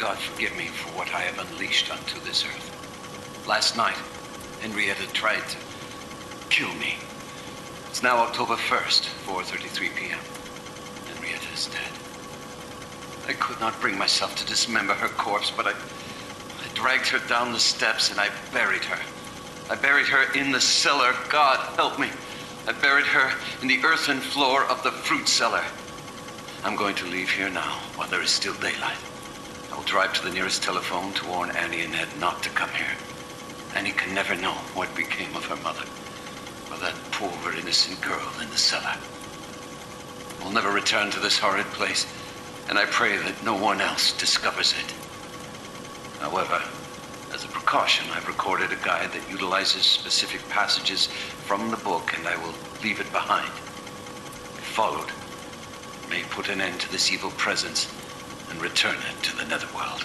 God forgive me for what I have unleashed onto this earth. Last night, Henrietta tried to kill me. It's now October 1st, 4.33 p.m. Henrietta is dead. I could not bring myself to dismember her corpse, but I, I dragged her down the steps and I buried her. I buried her in the cellar. God help me. I buried her in the earthen floor of the fruit cellar. I'm going to leave here now while there is still daylight. Will drive to the nearest telephone to warn Annie and Ed not to come here. Annie can never know what became of her mother or that poor innocent girl in the cellar. We'll never return to this horrid place, and I pray that no one else discovers it. However, as a precaution, I've recorded a guide that utilizes specific passages from the book, and I will leave it behind. If followed, may put an end to this evil presence and return it to the netherworld.